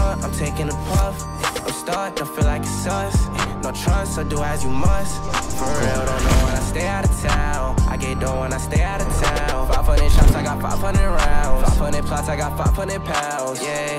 I'm taking a puff. I'm stuck, don't feel like it's us. No trust, so do as you must. For real, don't know when I stay out of town. I get dough when I stay out of town. 500 shots, I got 500 rounds. 500 plots, I got 500 pounds. Yeah,